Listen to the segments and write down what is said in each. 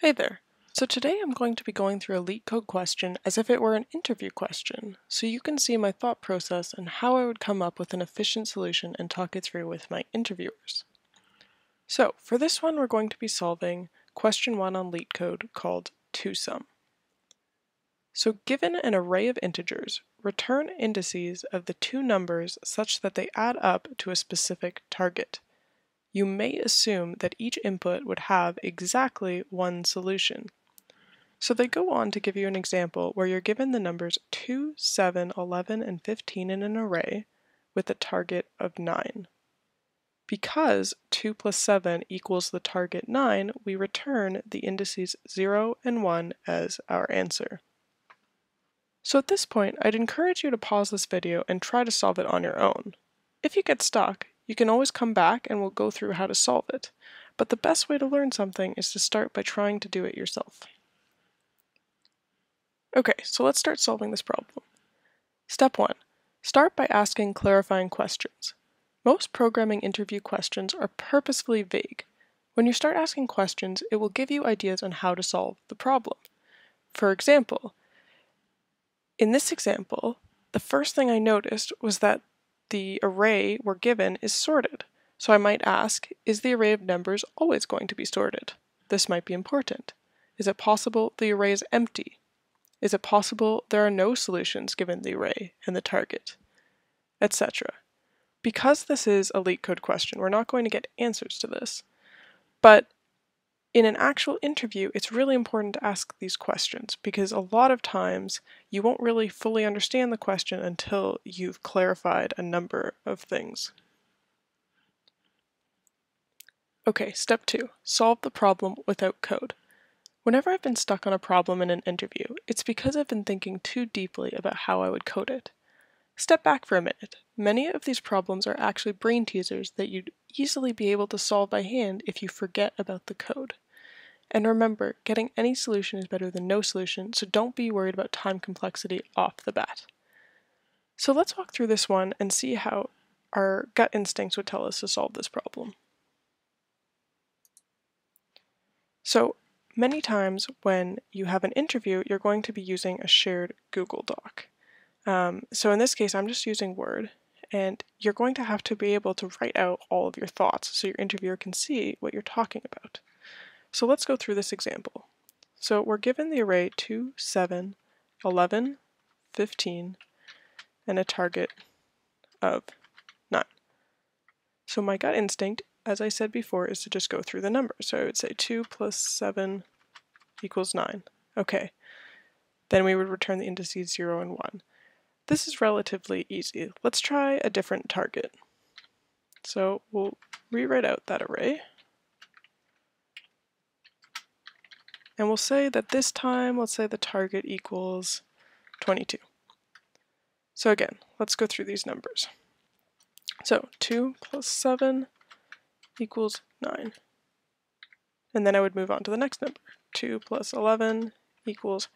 Hey there. So today I'm going to be going through a LeetCode question as if it were an interview question, so you can see my thought process and how I would come up with an efficient solution and talk it through with my interviewers. So for this one we're going to be solving question 1 on LeetCode called TwoSum. So given an array of integers, return indices of the two numbers such that they add up to a specific target you may assume that each input would have exactly one solution. So they go on to give you an example where you're given the numbers 2, 7, 11, and 15 in an array with a target of 9. Because 2 plus 7 equals the target 9, we return the indices 0 and 1 as our answer. So at this point, I'd encourage you to pause this video and try to solve it on your own. If you get stuck, you can always come back and we'll go through how to solve it. But the best way to learn something is to start by trying to do it yourself. Okay, so let's start solving this problem. Step 1. Start by asking clarifying questions. Most programming interview questions are purposefully vague. When you start asking questions, it will give you ideas on how to solve the problem. For example, in this example, the first thing I noticed was that the array we're given is sorted. So I might ask, is the array of numbers always going to be sorted? This might be important. Is it possible the array is empty? Is it possible there are no solutions given the array and the target? Etc. Because this is a LeetCode question, we're not going to get answers to this. But in an actual interview, it's really important to ask these questions because a lot of times you won't really fully understand the question until you've clarified a number of things. Okay, step two, solve the problem without code. Whenever I've been stuck on a problem in an interview, it's because I've been thinking too deeply about how I would code it. Step back for a minute. Many of these problems are actually brain teasers that you'd easily be able to solve by hand if you forget about the code. And remember, getting any solution is better than no solution, so don't be worried about time complexity off the bat. So let's walk through this one and see how our gut instincts would tell us to solve this problem. So many times when you have an interview, you're going to be using a shared Google Doc. Um, so in this case, I'm just using Word, and you're going to have to be able to write out all of your thoughts so your interviewer can see what you're talking about. So let's go through this example. So we're given the array 2, 7, 11, 15, and a target of 9. So my gut instinct, as I said before, is to just go through the numbers. So I would say 2 plus 7 equals 9. Okay. Then we would return the indices 0 and 1. This is relatively easy. Let's try a different target. So we'll rewrite out that array. And we'll say that this time, let's say the target equals 22. So again, let's go through these numbers. So 2 plus 7 equals 9. And then I would move on to the next number. 2 plus 11 equals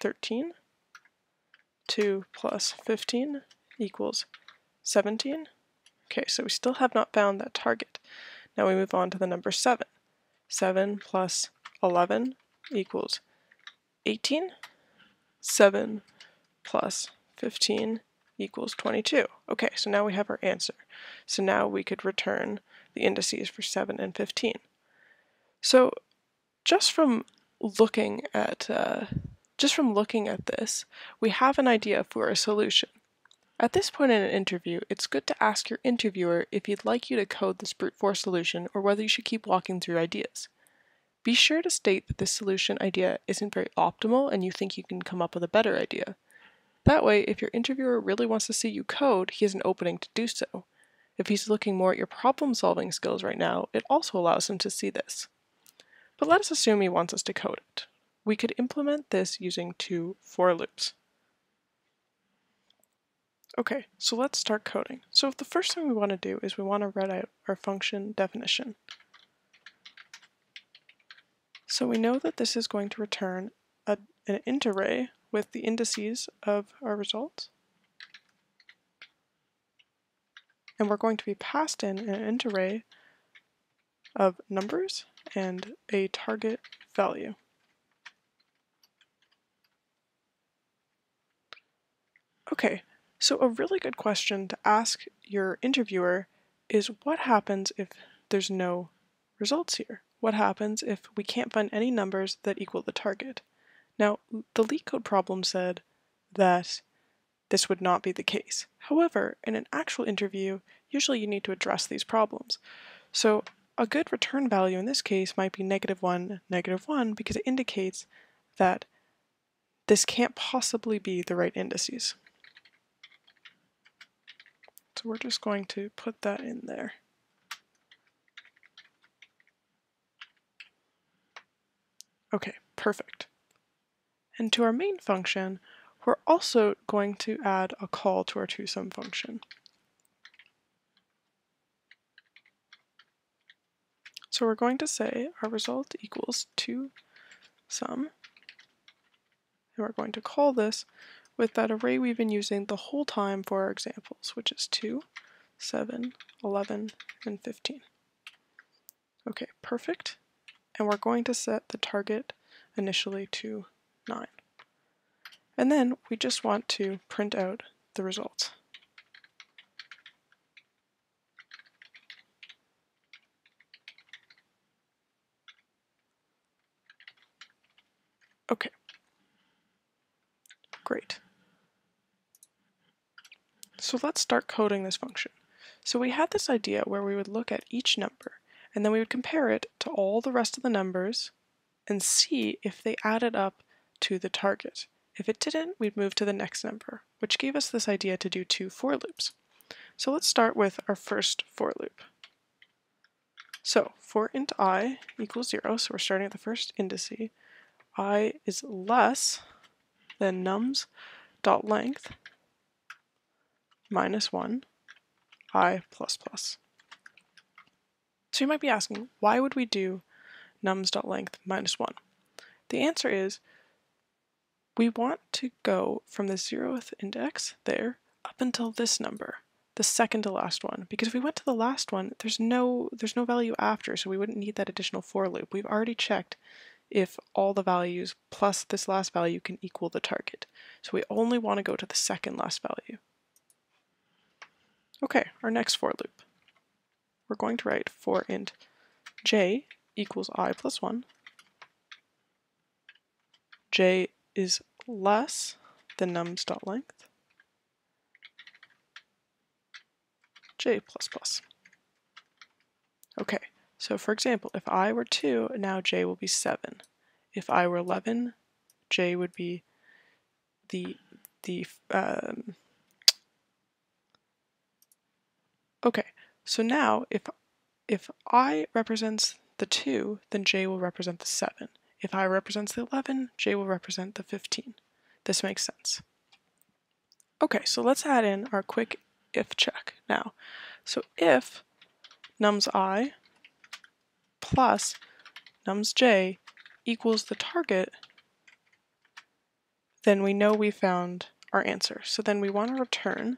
13. 2 plus 15 equals 17. Okay, so we still have not found that target. Now we move on to the number 7. 7 plus 11 equals 18. 7 plus 15 equals 22. Okay, so now we have our answer. So now we could return the indices for 7 and 15. So just from looking at uh, just from looking at this, we have an idea for a solution. At this point in an interview, it's good to ask your interviewer if he'd like you to code this brute force solution or whether you should keep walking through ideas. Be sure to state that this solution idea isn't very optimal and you think you can come up with a better idea. That way, if your interviewer really wants to see you code, he has an opening to do so. If he's looking more at your problem solving skills right now, it also allows him to see this. But let us assume he wants us to code it we could implement this using two for loops. Okay, so let's start coding. So the first thing we want to do is we want to write out our function definition. So we know that this is going to return a, an int array with the indices of our results. And we're going to be passed in an int array of numbers and a target value. Okay, so a really good question to ask your interviewer is what happens if there's no results here? What happens if we can't find any numbers that equal the target? Now, the LeetCode problem said that this would not be the case. However, in an actual interview, usually you need to address these problems. So a good return value in this case might be negative 1, negative 1, because it indicates that this can't possibly be the right indices. We're just going to put that in there. Okay, perfect. And to our main function, we're also going to add a call to our twoSum function. So we're going to say our result equals two sum, and we're going to call this with that array we've been using the whole time for our examples, which is 2, 7, 11, and 15. Okay, perfect. And we're going to set the target initially to 9. And then we just want to print out the results. Okay. Great. So let's start coding this function. So we had this idea where we would look at each number, and then we would compare it to all the rest of the numbers and see if they added up to the target. If it didn't, we'd move to the next number, which gave us this idea to do two for loops. So let's start with our first for loop. So for int i equals 0, so we're starting at the first indice, i is less than nums dot length minus 1 i plus plus. So you might be asking, why would we do nums dot length minus 1? The answer is we want to go from the zeroth index there up until this number, the second to last one. Because if we went to the last one, there's no there's no value after, so we wouldn't need that additional for loop. We've already checked if all the values plus this last value can equal the target. So we only want to go to the second last value. Okay, our next for loop. We're going to write for int j equals i plus 1. j is less than nums.length. j plus plus. Okay, so for example, if i were 2, now j will be 7. If i were 11, j would be the, the um, Okay, so now if if i represents the 2, then j will represent the 7. If i represents the 11, j will represent the 15. This makes sense. Okay, so let's add in our quick if check now. So if nums i plus nums j equals the target, then we know we found our answer. So then we want to return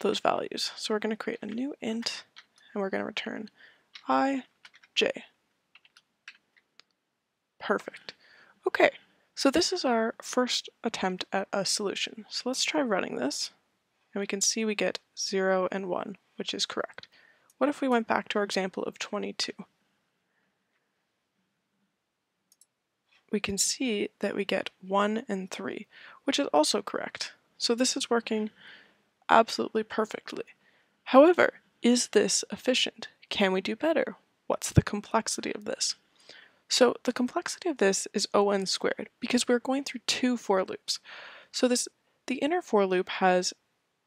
those values. So we're going to create a new int and we're going to return i, j. Perfect. Okay, so this is our first attempt at a solution. So let's try running this and we can see we get 0 and 1, which is correct. What if we went back to our example of 22? We can see that we get 1 and 3, which is also correct. So this is working absolutely perfectly. However, is this efficient? Can we do better? What's the complexity of this? So the complexity of this is on squared because we're going through two for loops. So this the inner for loop has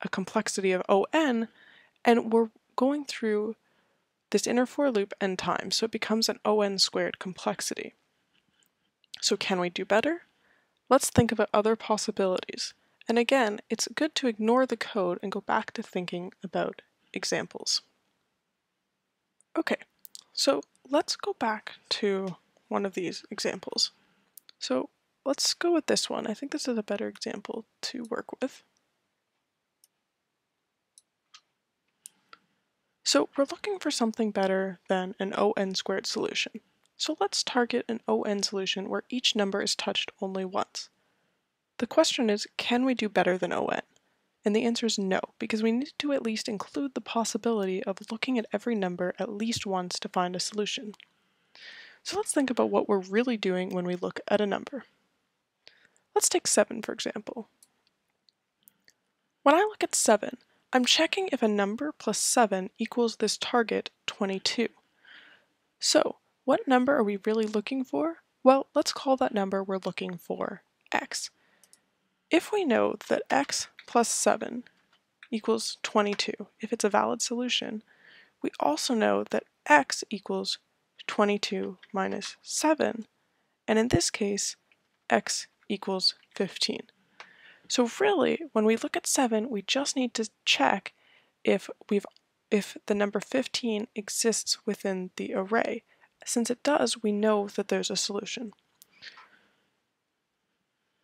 a complexity of on and we're going through this inner for loop n times so it becomes an on squared complexity. So can we do better? Let's think about other possibilities. And again, it's good to ignore the code and go back to thinking about examples. Okay, so let's go back to one of these examples. So let's go with this one. I think this is a better example to work with. So we're looking for something better than an ON squared solution. So let's target an ON solution where each number is touched only once. The question is, can we do better than ON? And the answer is no, because we need to at least include the possibility of looking at every number at least once to find a solution. So let's think about what we're really doing when we look at a number. Let's take 7 for example. When I look at 7, I'm checking if a number plus 7 equals this target 22. So, what number are we really looking for? Well, let's call that number we're looking for x. If we know that x plus 7 equals 22, if it's a valid solution, we also know that x equals 22 minus 7, and in this case, x equals 15. So really, when we look at 7, we just need to check if we've if the number 15 exists within the array. Since it does, we know that there's a solution.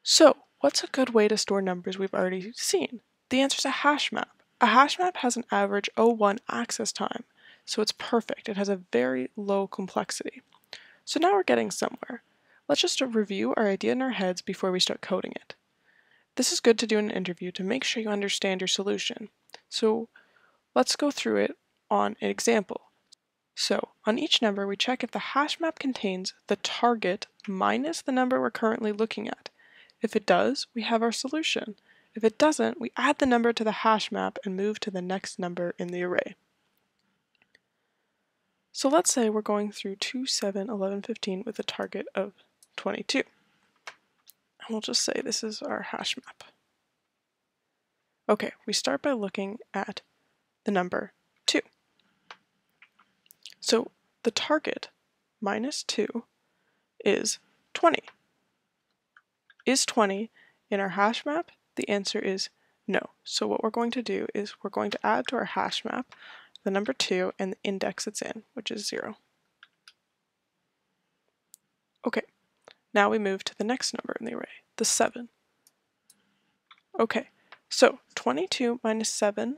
So, what's a good way to store numbers we've already seen? The answer is a hash map. A hash map has an average O1 access time, so it's perfect. It has a very low complexity. So now we're getting somewhere. Let's just review our idea in our heads before we start coding it. This is good to do in an interview to make sure you understand your solution. So let's go through it on an example. So on each number, we check if the hash map contains the target minus the number we're currently looking at. If it does, we have our solution. If it doesn't, we add the number to the hash map and move to the next number in the array. So let's say we're going through 2, 7, 11, 15 with a target of 22. And we'll just say this is our hash map. Okay, we start by looking at the number 2. So the target minus 2 is 20. Is 20 in our hash map? The answer is no. So what we're going to do is we're going to add to our hash map the number 2 and the index it's in, which is 0. Okay, now we move to the next number in the array, the 7. Okay, so 22 minus 7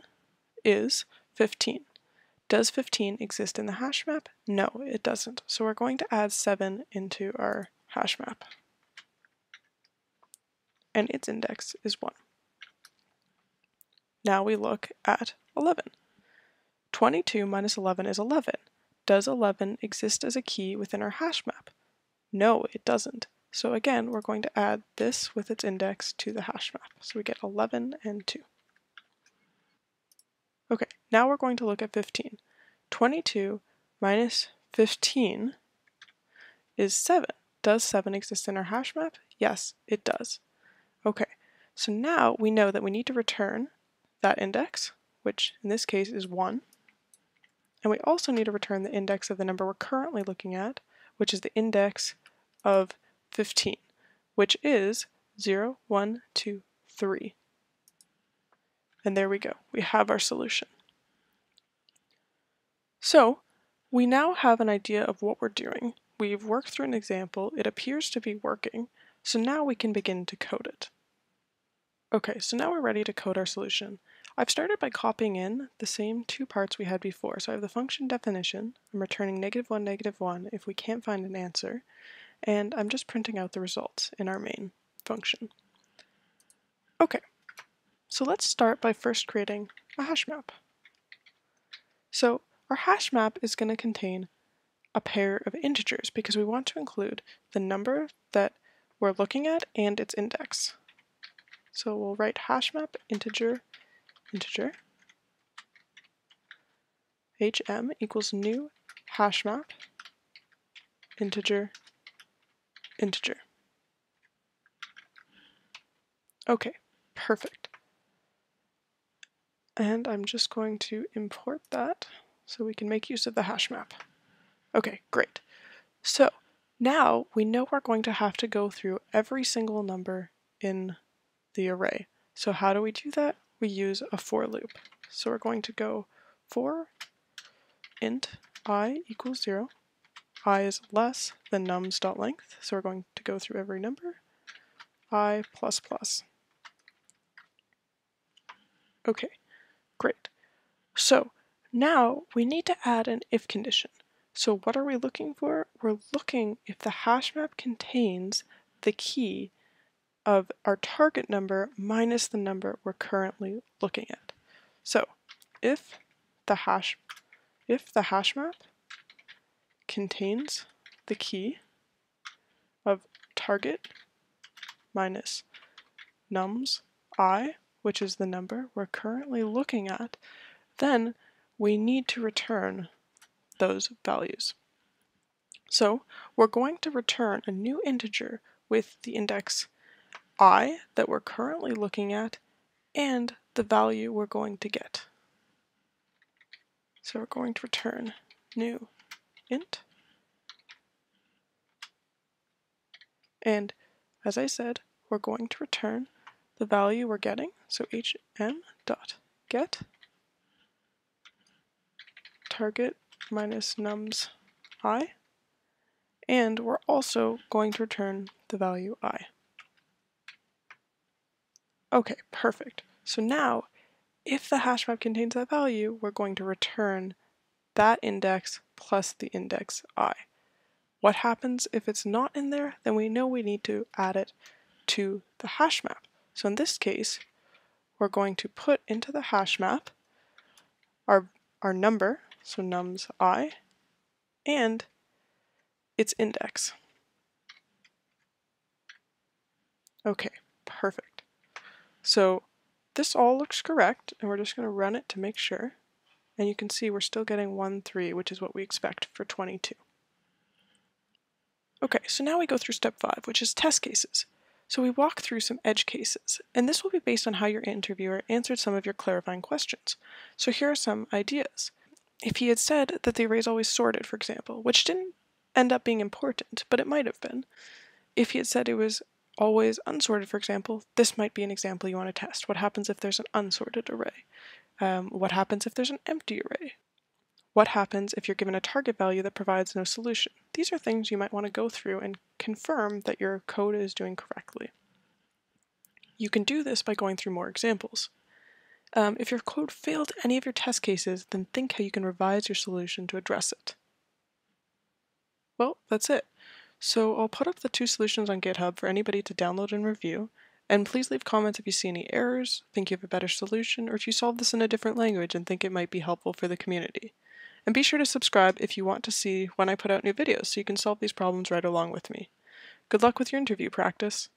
is 15. Does 15 exist in the hash map? No, it doesn't. So we're going to add 7 into our hash map. And its index is 1. Now we look at 11. 22 minus 11 is 11. Does 11 exist as a key within our hash map? No, it doesn't. So again, we're going to add this with its index to the hash map. So we get 11 and 2. Okay, now we're going to look at 15. 22 minus 15 is 7. Does 7 exist in our hash map? Yes, it does. Okay, so now we know that we need to return that index, which in this case is 1. And we also need to return the index of the number we're currently looking at, which is the index of 15, which is 0, 1, 2, 3. And there we go. We have our solution. So we now have an idea of what we're doing. We've worked through an example. It appears to be working. So now we can begin to code it. Okay, so now we're ready to code our solution. I've started by copying in the same two parts we had before. So I have the function definition. I'm returning negative 1, negative 1 if we can't find an answer. And I'm just printing out the results in our main function. Okay, so let's start by first creating a hash map. So our hash map is going to contain a pair of integers because we want to include the number that we're looking at and its index. So we'll write hash map integer integer hm equals new hash map integer integer. Okay, perfect. And I'm just going to import that so we can make use of the hash map. Okay, great. So now we know we're going to have to go through every single number in the array. So how do we do that? We use a for loop. So we're going to go for int i equals 0. i is less than nums.length, so we're going to go through every number. i plus plus. Okay, great. So now we need to add an if condition. So what are we looking for? We're looking if the hash map contains the key of our target number minus the number we're currently looking at. So if the hash if the hash map contains the key of target minus nums i, which is the number we're currently looking at, then we need to return those values. So we're going to return a new integer with the index i that we're currently looking at and the value we're going to get. So we're going to return new int. And as I said, we're going to return the value we're getting. So hm dot get target minus nums i. And we're also going to return the value i. Okay, perfect. So now, if the hash map contains that value, we're going to return that index plus the index i. What happens if it's not in there? Then we know we need to add it to the hash map. So in this case, we're going to put into the hash map our, our number, so nums i, and its index. Okay, perfect. So this all looks correct, and we're just going to run it to make sure. And you can see we're still getting 1, 3, which is what we expect for 22. Okay, so now we go through step 5, which is test cases. So we walk through some edge cases, and this will be based on how your interviewer answered some of your clarifying questions. So here are some ideas. If he had said that the array is always sorted, for example, which didn't end up being important, but it might have been. If he had said it was always unsorted, for example, this might be an example you want to test. What happens if there's an unsorted array? Um, what happens if there's an empty array? What happens if you're given a target value that provides no solution? These are things you might want to go through and confirm that your code is doing correctly. You can do this by going through more examples. Um, if your code failed any of your test cases, then think how you can revise your solution to address it. Well, that's it. So I'll put up the two solutions on GitHub for anybody to download and review, and please leave comments if you see any errors, think you have a better solution, or if you solve this in a different language and think it might be helpful for the community. And be sure to subscribe if you want to see when I put out new videos so you can solve these problems right along with me. Good luck with your interview practice!